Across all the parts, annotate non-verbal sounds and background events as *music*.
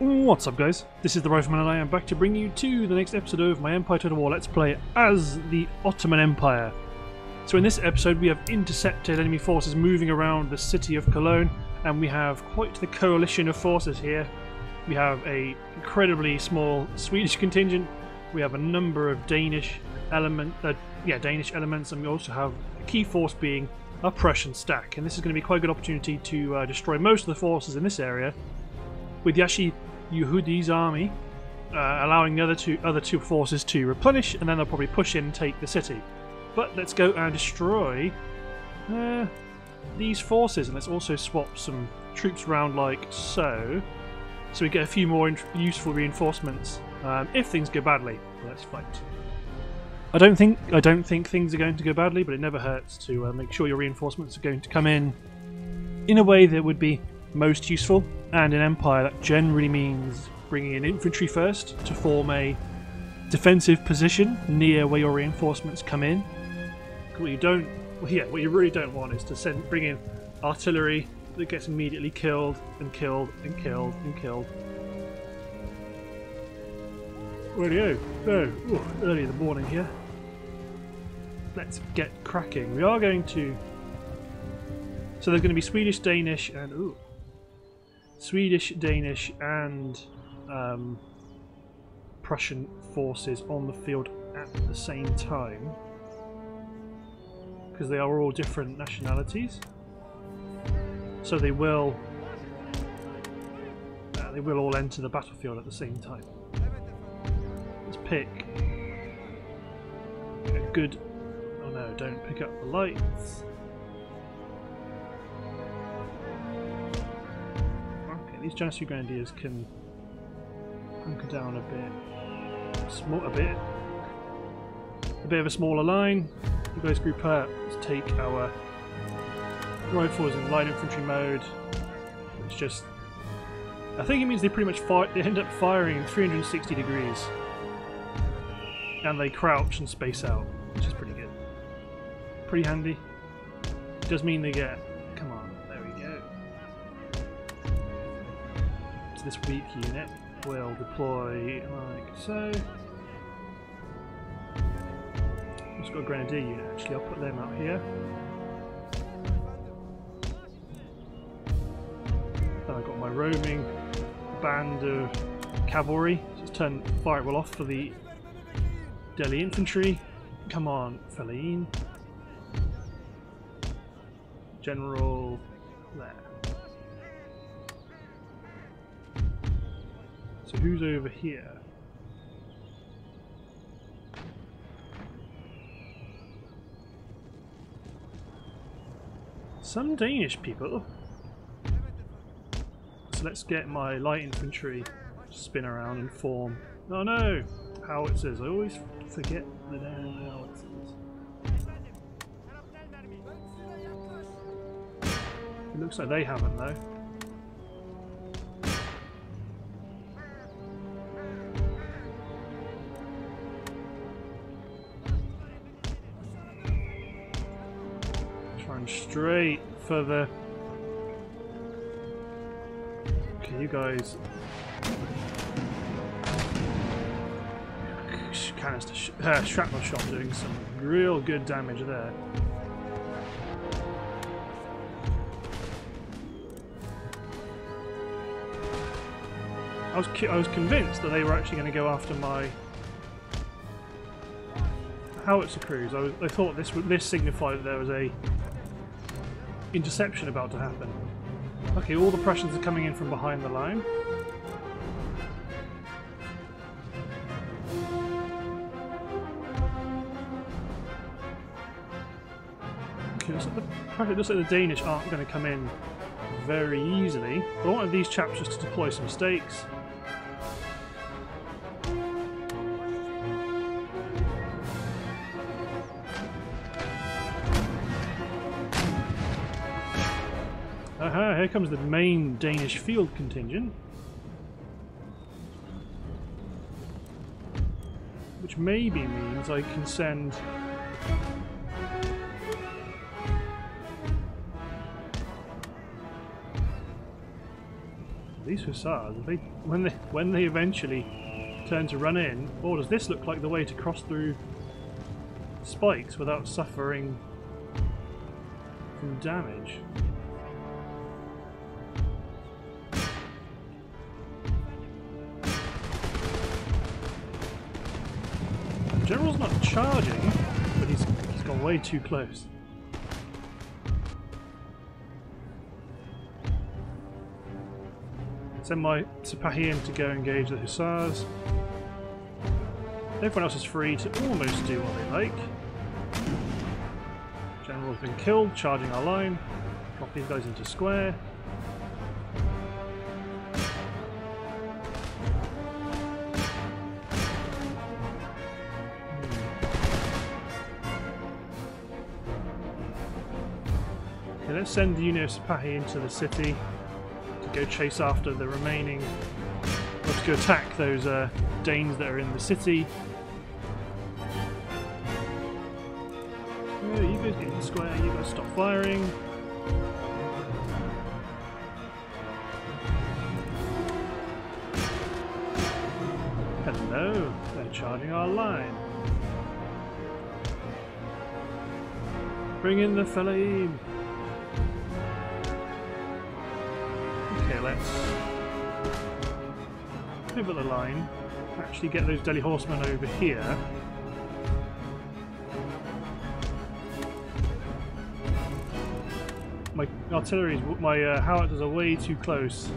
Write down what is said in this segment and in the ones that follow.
What's up guys, this is the Rifleman and I am back to bring you to the next episode of my Empire Total War Let's Play as the Ottoman Empire. So in this episode we have intercepted enemy forces moving around the city of Cologne and we have quite the coalition of forces here. We have a incredibly small Swedish *laughs* contingent, we have a number of Danish element, uh, yeah, Danish elements and we also have a key force being a Prussian stack and this is going to be quite a good opportunity to uh, destroy most of the forces in this area with Yashi Yehudi's army, uh, allowing the other two other two forces to replenish, and then they'll probably push in and take the city. But let's go and destroy uh, these forces, and let's also swap some troops around like so, so we get a few more useful reinforcements um, if things go badly. let's fight. I don't think I don't think things are going to go badly, but it never hurts to uh, make sure your reinforcements are going to come in in a way that would be most useful, and in Empire that generally means bringing in infantry first to form a defensive position near where your reinforcements come in. What you don't, well, yeah, what you really don't want is to send bring in artillery that gets immediately killed and killed and killed and killed. Radio, oh, oh, early in the morning here. Let's get cracking. We are going to. So there's going to be Swedish, Danish, and ooh, Swedish, Danish, and um, Prussian forces on the field at the same time because they are all different nationalities. So they will uh, they will all enter the battlefield at the same time. Let's pick a good. Oh no! Don't pick up the lights. These Janissary Grenadiers can hunker down a bit. Small, a bit. A bit of a smaller line. You guys group up. Let's take our rifles in light infantry mode. It's just. I think it means they pretty much fire. They end up firing 360 degrees, and they crouch and space out, which is pretty good. Pretty handy. It does mean they get this weak unit will deploy like so. It's got a grenadier unit actually, I'll put them out here. Then I've got my roaming band of cavalry. Just turn fire well off for the Delhi infantry. Come on, Feline. General there. So who's over here? Some Danish people. So let's get my light infantry spin around and form. Oh no! Howitzers. I always forget the damn howitzers. It looks like they haven't though. Straight for the... Okay, you guys... Canister sh uh, shrapnel shot doing some real good damage there. I was I was convinced that they were actually going to go after my howitzer crews. I, was, I thought this would this signified that there was a interception about to happen. Okay, all the Prussians are coming in from behind the line. Okay, looks like, the, looks like the Danish aren't going to come in very easily. But I wanted these chaps just to deploy some stakes. Aha, here comes the main Danish field contingent. Which maybe means I can send... These hussars, they when they when they eventually turn to run in, or does this look like the way to cross through spikes without suffering from damage? General's not charging, but he's, he's gone way too close. Send my Sipahi in to go engage the Hussars. Everyone else is free to almost do what they like. General's been killed, charging our line. Drop these guys into square. Let's send of Sipahi into the city to go chase after the remaining. Let's go attack those uh, Danes that are in the city. Oh, you guys get in the square, you guys stop firing. Hello, they're charging our line. Bring in the Falaim. Let's pivot the line. Actually get those Deli horsemen over here. My artillery, my uh, howitzers are way too close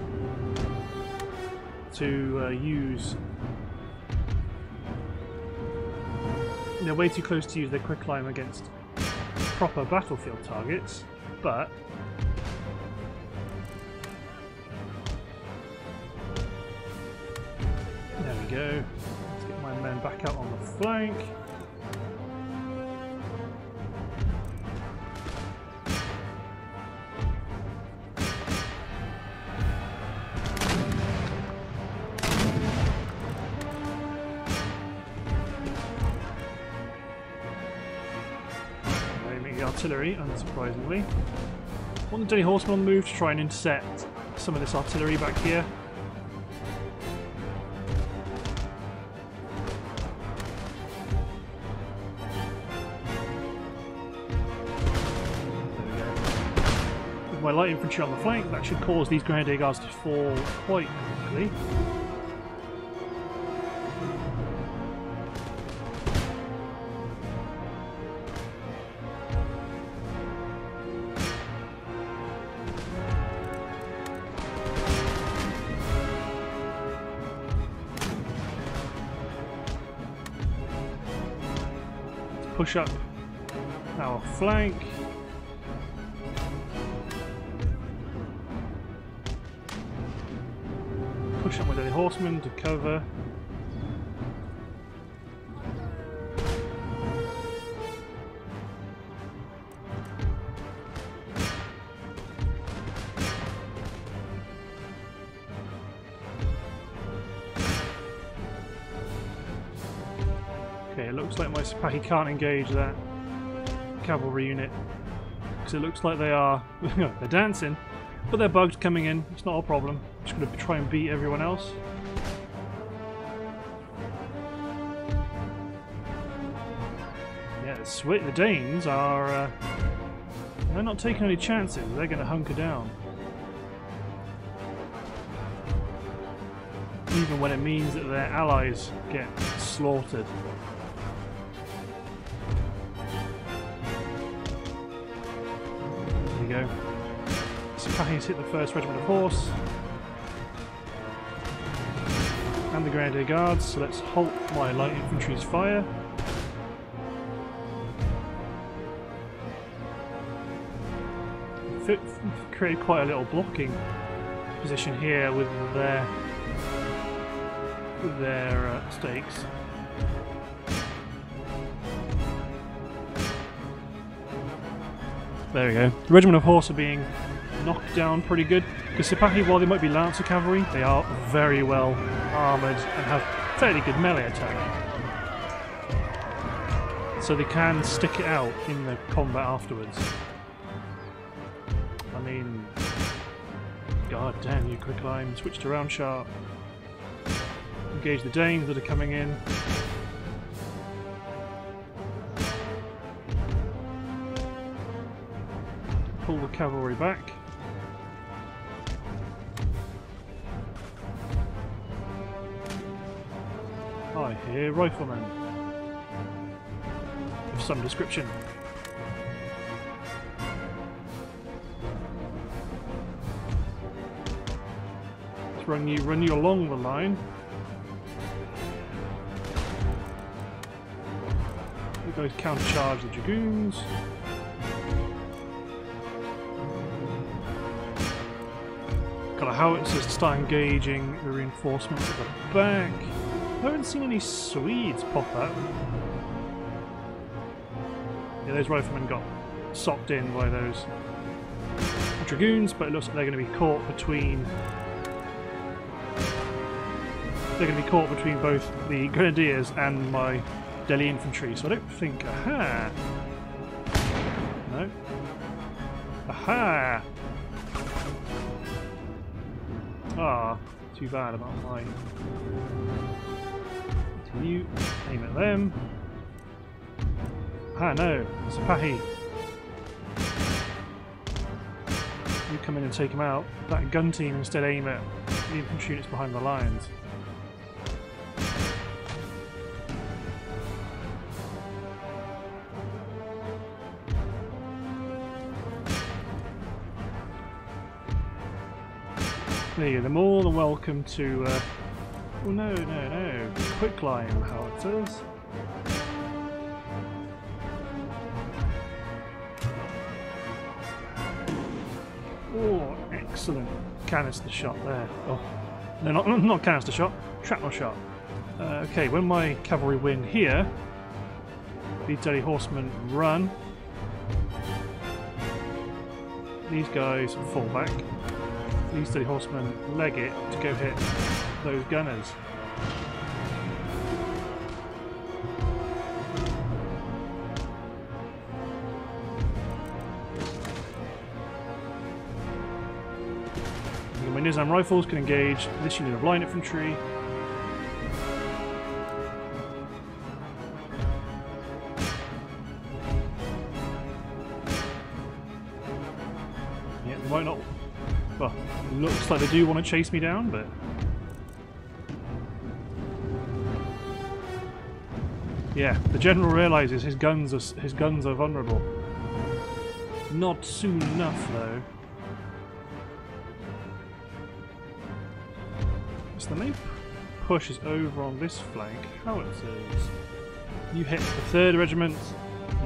to uh, use. They're way too close to use their quicklime against proper battlefield targets, but go. Let's get my men back out on the flank. Aiming the artillery, unsurprisingly. Want the Deli Horsemen on the move to try and intercept some of this artillery back here. My light infantry on the flank, that should cause these Grenadier Guards to fall quite quickly. push up our flank. Push up with a horsemen to cover. Okay, it looks like my Sipahi can't engage that cavalry unit. Because it looks like they are... *laughs* they're dancing, but they're bugged coming in. It's not a problem. Just going to try and beat everyone else. Yeah, sweet. The Danes are... Uh, they're not taking any chances. They're going to hunker down. Even when it means that their allies get slaughtered. There you go. Sipahi's hit the first regiment of horse. The Grenadier Guards, so let's halt my light infantry's fire. Created quite a little blocking position here with their with their uh, stakes. There we go. The regiment of horse are being knocked down pretty good. Because Sipahi, while they might be Lancer cavalry, they are very well armoured and have fairly good melee attack. So they can stick it out in the combat afterwards. I mean, God damn you, quicklime. Switch to round shot. Engage the Danes that are coming in. Pull the cavalry back. I hear riflemen. Of some description. Let's run you run you along the line. You guys countercharge the dragoons. Got a howitzers to start engaging the reinforcements at the back. I haven't seen any Swedes pop up. Yeah, those riflemen got socked in by those dragoons, but it looks like they're going to be caught between. They're going to be caught between both the grenadiers and my Delhi infantry, so I don't think. Aha! No. Aha! Ah, too bad about my. You aim at them. Ah no, it's a Pahi. You come in and take him out. That gun team instead aim at the infantry units behind the lines. There you go, they're more than welcome to... Uh... Oh no, no, no. Quicklime howitzers. Oh, excellent canister shot there. Oh, no, not, not canister shot, shrapnel shot. Uh, okay, when my cavalry win here, these dirty horsemen run. These guys fall back. These dirty horsemen leg it to go hit those gunners. My Nizam rifles can engage this unit of line infantry. Looks like they do want to chase me down, but Yeah, the general realizes his guns are his guns are vulnerable. Not soon enough, though. So the main push is over on this flank. Howitzers. You hit the third regiment.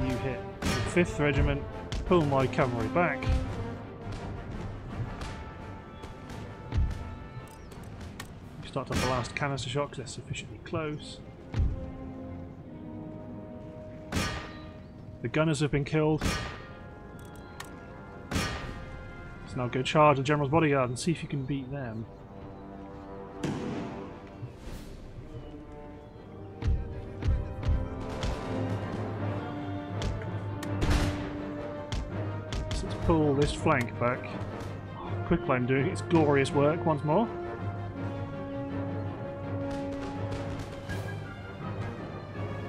You hit the fifth regiment. Pull my cavalry back. Start have the last canister shot because they're sufficiently close. The gunners have been killed. So now go charge the General's bodyguard and see if you can beat them. So let's pull this flank back. Quicklime doing its glorious work once more.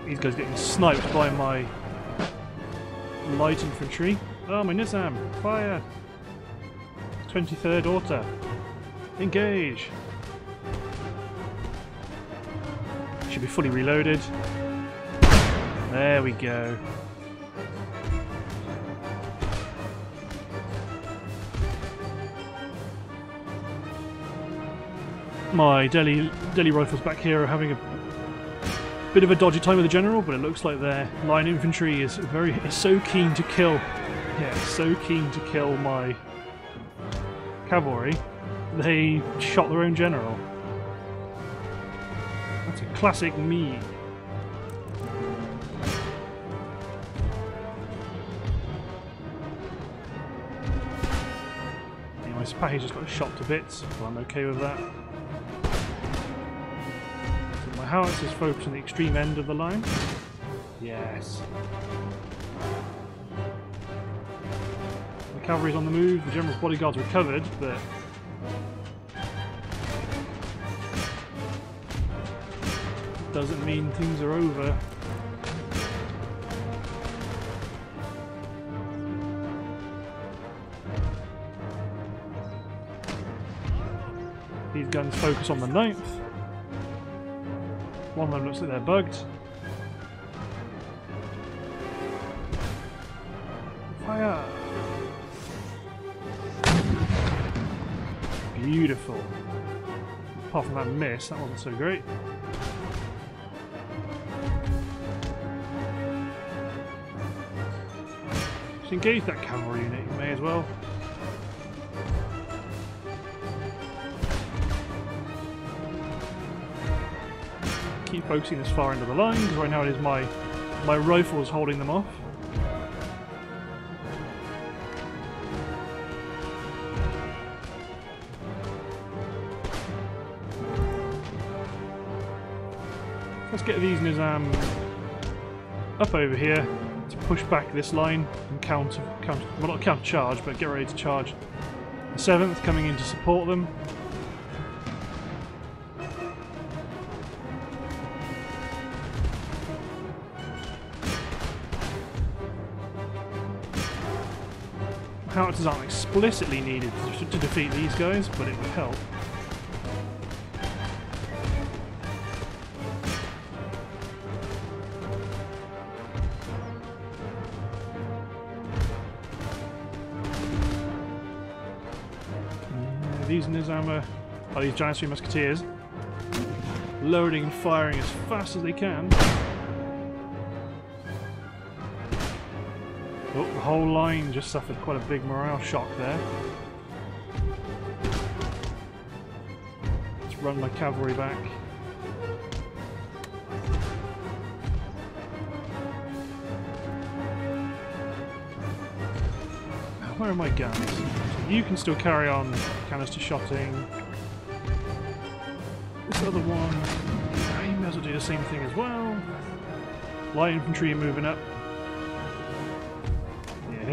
These guys getting sniped by my light infantry. Oh, my Nizam! Fire! 23rd Orta. Engage! Should be fully reloaded. There we go. My Delhi Delhi rifles back here are having a Bit of a dodgy time with the general, but it looks like their line infantry is very is so keen to kill. Yeah, so keen to kill my cavalry. They shot their own general. That's a classic me. Anyway, Spahi just got shot to bits, so I'm okay with that howitzers focus on the extreme end of the line? Yes. The cavalry's on the move, the general's bodyguards recovered, but... Doesn't mean things are over. These guns focus on the ninth. One of them looks like they're bugged. Fire! Beautiful. Apart from that miss, that wasn't so great. Just engage that cavalry unit, you may as well. Focusing this far into the line, because right now it is my, my rifles holding them off. Let's get these Nizam up over here to push back this line and counter, counter well not counter charge, but get ready to charge. The 7th coming in to support them. Explicitly needed to, defeat these guys, but it would help. Mm, these Nizama are these giant three musketeers, loading and firing as fast as they can. Oh, the whole line just suffered quite a big morale shock there. Let's run my cavalry back. Where are my guns? You can still carry on canister shotting. This other one, you may as well do the same thing as well. Light infantry moving up.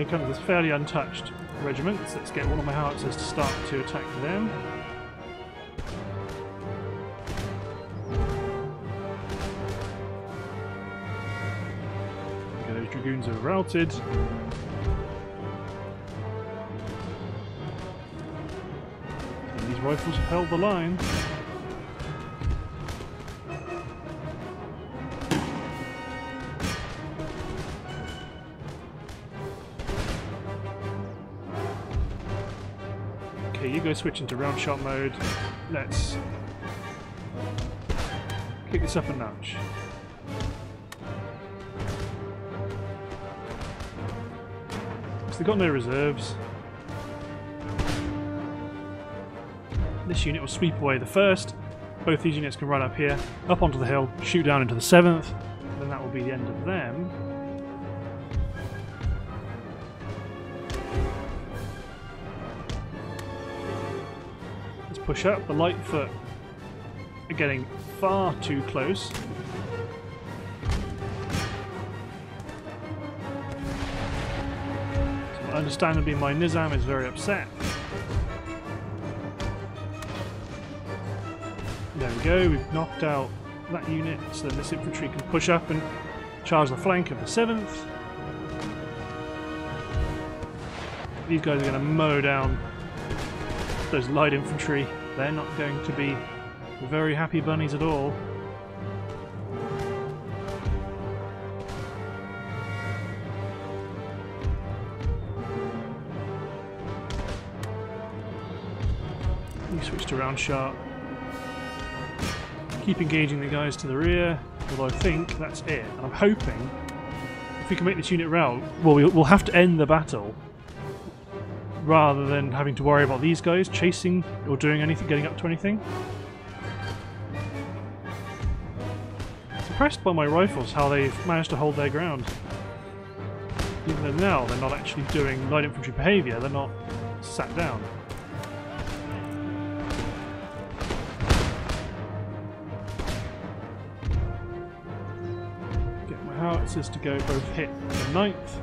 Here comes this fairly untouched regiment. So let's get one of my howitzers to start to attack them. Okay, those dragoons are routed. These rifles have held the line. You go switch into round shot mode. Let's kick this up a notch. So they've got no reserves. This unit will sweep away the first. Both these units can run up here, up onto the hill, shoot down into the seventh. Then that will be the end of them. Push up. The light Lightfoot are getting far too close. So understandably, my Nizam is very upset. There we go, we've knocked out that unit so this infantry can push up and charge the flank of the 7th. These guys are going to mow down those light infantry. They're not going to be very happy bunnies at all. You switched around sharp. Keep engaging the guys to the rear, although I think that's it. And I'm hoping if we can make this unit rout, well, we'll have to end the battle rather than having to worry about these guys chasing or doing anything, getting up to anything. Impressed by my rifles, how they've managed to hold their ground. Even though now they're not actually doing light infantry behaviour, they're not sat down. Get my howitzers to go both hit the ninth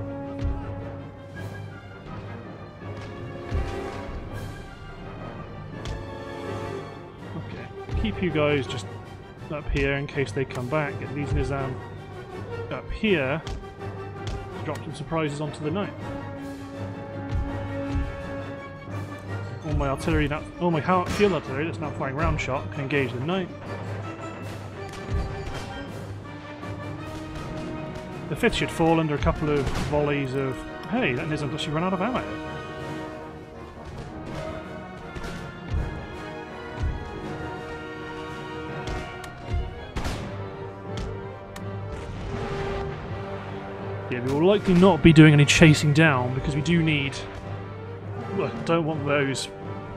keep you guys just up here in case they come back. Get these Nizam up here to drop some surprises onto the night. All my artillery, now, all my field artillery that's now firing round shot can engage the knight. The fifth should fall under a couple of volleys of... Hey, that Nizam actually run out of ammo. Likely not be doing any chasing down because we do need... Well, don't want those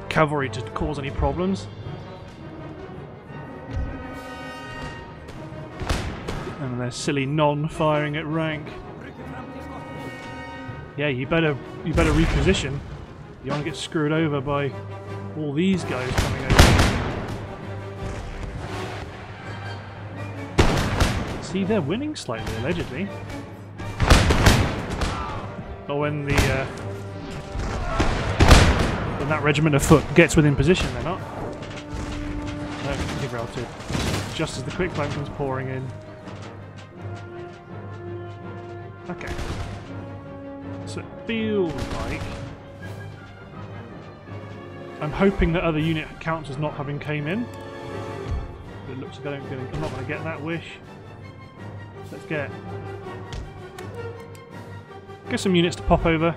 cavalry to cause any problems. And their silly non-firing at rank. Yeah, you better you better reposition. You won't get screwed over by all these guys coming over. See, they're winning slightly, allegedly. But when the uh, when that regiment of foot gets within position, they're not. Just as the quicklime comes pouring in. Okay. So it feels like I'm hoping that other unit counts as not having came in. But it looks like I don't get, I'm not going to get that wish. Let's get Get some units to pop over.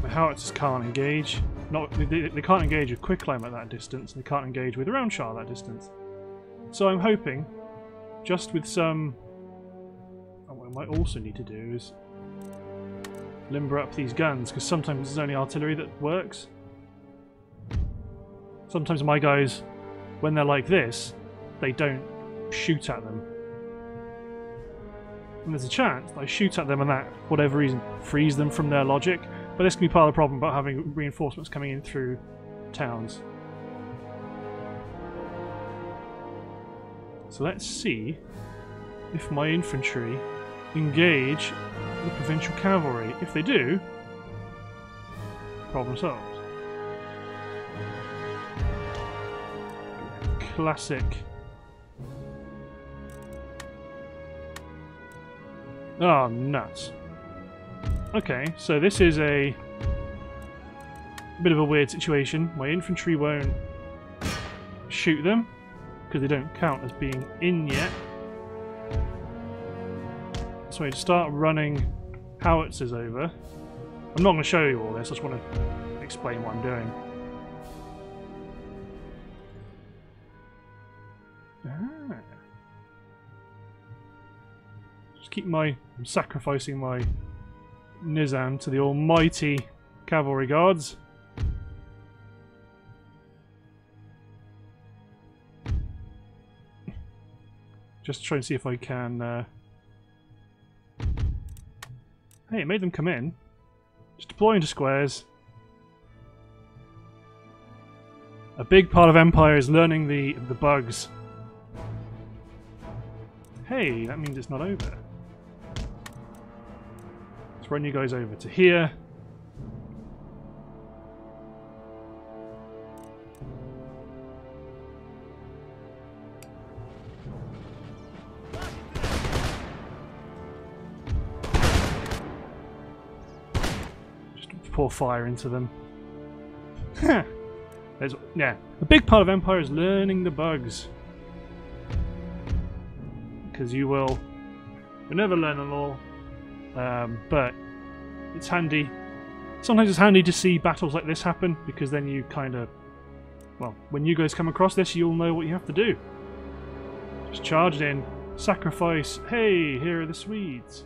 The howitzers can't engage. Not they, they can't engage with quicklime at that distance. They can't engage with round shot at that distance. So I'm hoping, just with some. Oh, what I might also need to do is limber up these guns because sometimes it's only artillery that works. Sometimes my guys, when they're like this, they don't shoot at them and there's a chance I shoot at them and that, whatever reason, frees them from their logic. But this can be part of the problem about having reinforcements coming in through towns. So let's see if my infantry engage the provincial cavalry. If they do, problem solved. Classic Oh, nuts. Okay, so this is a bit of a weird situation. My infantry won't shoot them because they don't count as being in yet. So I start running howitzers over. I'm not going to show you all this, I just want to explain what I'm doing. Keep my I'm sacrificing my Nizam to the almighty cavalry guards. Just try and see if I can... Uh... Hey, it made them come in. Just deploy into squares. A big part of Empire is learning the, the bugs. Hey, that means it's not over. Run you guys over to here. Just pour fire into them. *laughs* There's, yeah, a big part of Empire is learning the bugs. Because you will, you'll never learn them all. Um, but it's handy. Sometimes it's handy to see battles like this happen because then you kind of, well, when you guys come across this, you'll know what you have to do. Just charge in, sacrifice. Hey, here are the Swedes.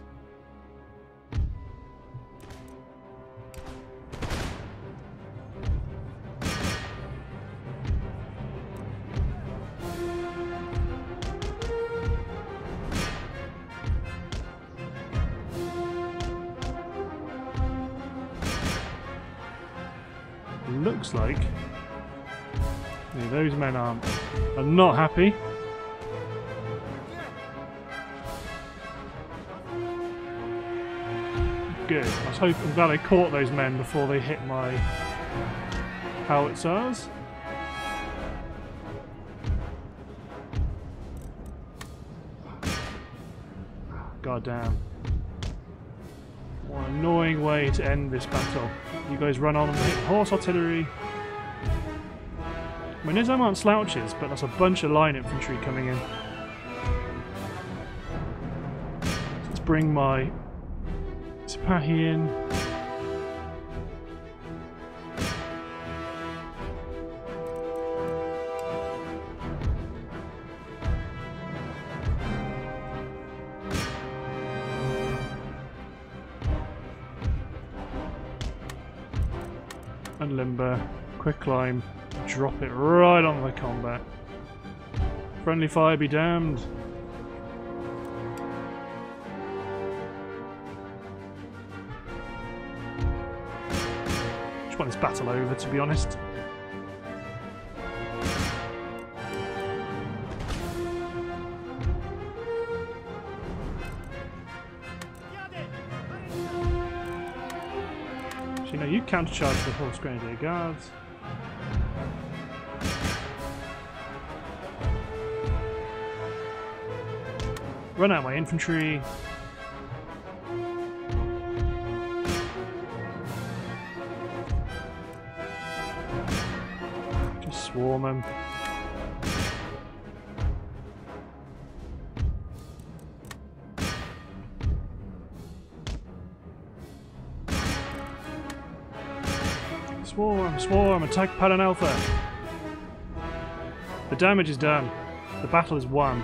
Men are, are not happy. Good. I was hoping, I'm glad I caught those men before they hit my howitzers. God damn. What an annoying way to end this battle. You guys run on and hit horse artillery. Mean, Nizam aren't slouches, but that's a bunch of line infantry coming in. Let's bring my Sipahi in. and limber, quicklime, drop it right on the combat. Friendly fire be damned. Just want this battle over, to be honest. you countercharge the Horse Grenadier Guards. Run out my infantry. Just swarm them. Swarm, swarm, attack Pattern Alpha. The damage is done. The battle is won.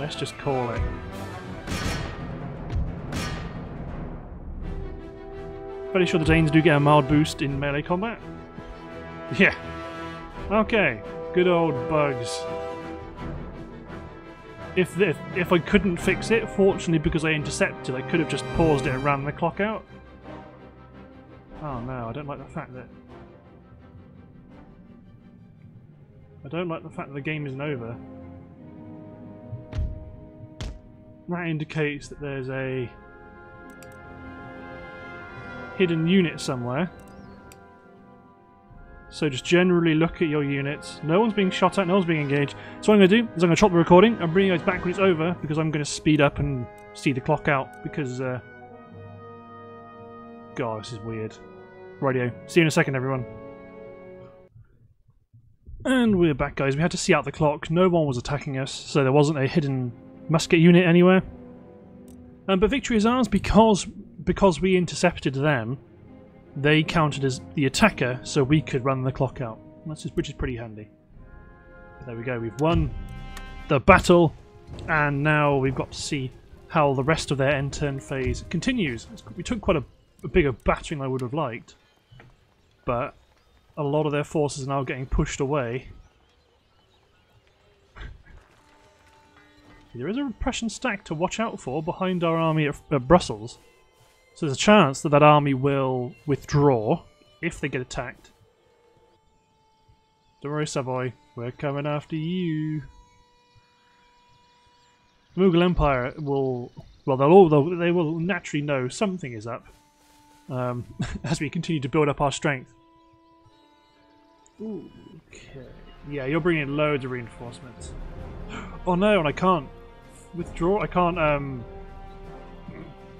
Let's just call it. Pretty sure the Danes do get a mild boost in melee combat. *laughs* Yeah. Okay. Good old bugs. If, if if I couldn't fix it, fortunately because I intercepted, I could have just paused it and ran the clock out. Oh no, I don't like the fact that... I don't like the fact that the game isn't over. That indicates that there's a hidden unit somewhere. So just generally look at your units. No one's being shot at, no one's being engaged. So what I'm going to do is I'm going to chop the recording and bring you guys back when it's over because I'm going to speed up and see the clock out because... Uh, God, this is weird. Radio. See you in a second, everyone. And we're back, guys. We had to see out the clock. No one was attacking us, so there wasn't a hidden musket unit anywhere. Um, but victory is ours because because we intercepted them. They counted as the attacker, so we could run the clock out. That's just, which is pretty handy. But there we go. We've won the battle, and now we've got to see how the rest of their end turn phase continues. We took quite a, a bigger battering than I would have liked but a lot of their forces are now getting pushed away. *laughs* there is a Prussian stack to watch out for behind our army at, at Brussels. So there's a chance that that army will withdraw if they get attacked. Don't worry, Savoy. We're coming after you. The Mughal Empire will... Well, they'll all, they'll, they will naturally know something is up um, *laughs* as we continue to build up our strength. Okay. Yeah, you're bringing loads of reinforcements. *gasps* Oh no, and I can't withdraw. I can't. Um,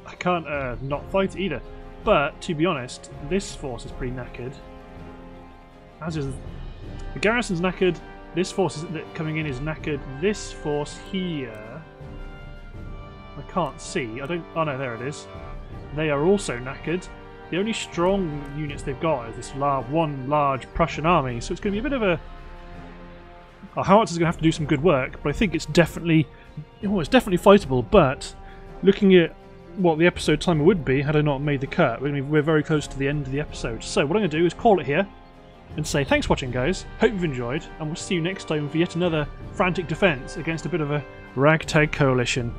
I can't uh, not fight either. But to be honest, this force is pretty knackered. As is the garrison's knackered. This force is, that coming in is knackered. This force here, I can't see. I don't. Oh no, there it is. They are also knackered. The only strong units they've got is this large, one large Prussian army, so it's going to be a bit of a... Our howitzers going to have to do some good work, but I think it's definitely... Well, it's definitely fightable, but looking at what the episode timer would be had I not made the cut, we're, we're very close to the end of the episode. So what I'm going to do is call it here and say thanks for watching guys, hope you've enjoyed, and we'll see you next time for yet another frantic defence against a bit of a ragtag coalition.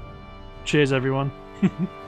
Cheers everyone. *laughs*